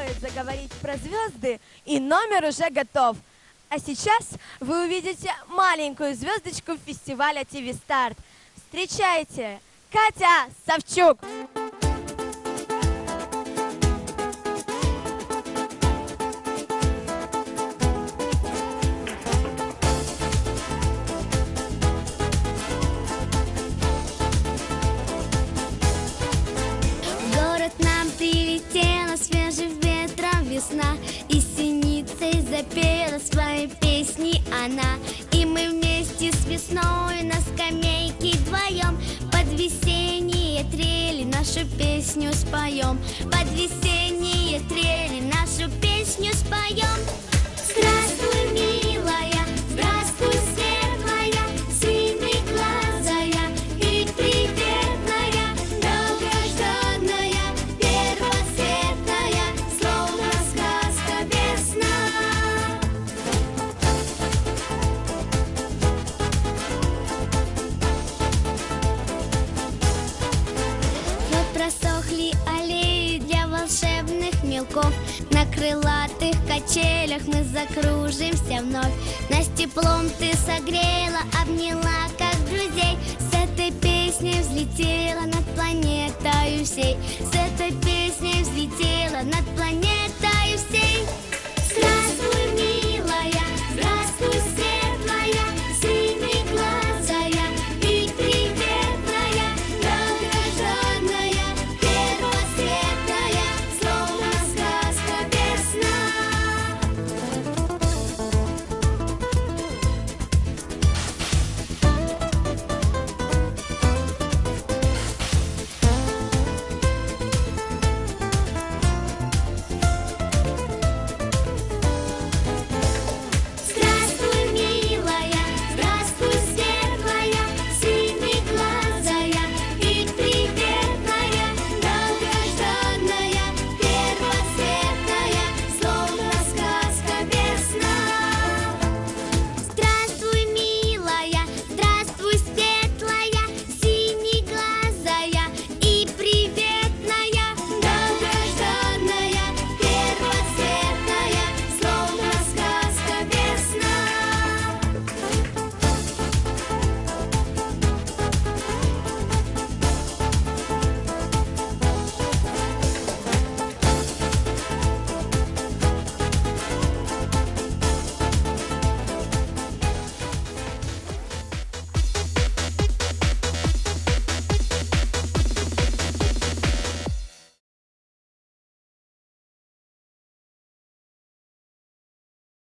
мечтает заговорить про звезды, и номер уже готов. А сейчас вы увидите маленькую звездочку фестиваля ТВ Старт. Встречайте, Катя Савчук. Город нам прилетела свежим ветром весна И синицей запела свои песни она. И мы вместе с весной на скамейке вдвоем Под весенние трели нашу песню споем. Под весенние трели нашу песню споем мелков На крылатых качелях мы закружимся вновь. Нас теплом ты согрела, обняла как друзей. С этой песней взлетела над планетой всей. С этой песней взлетела над планетой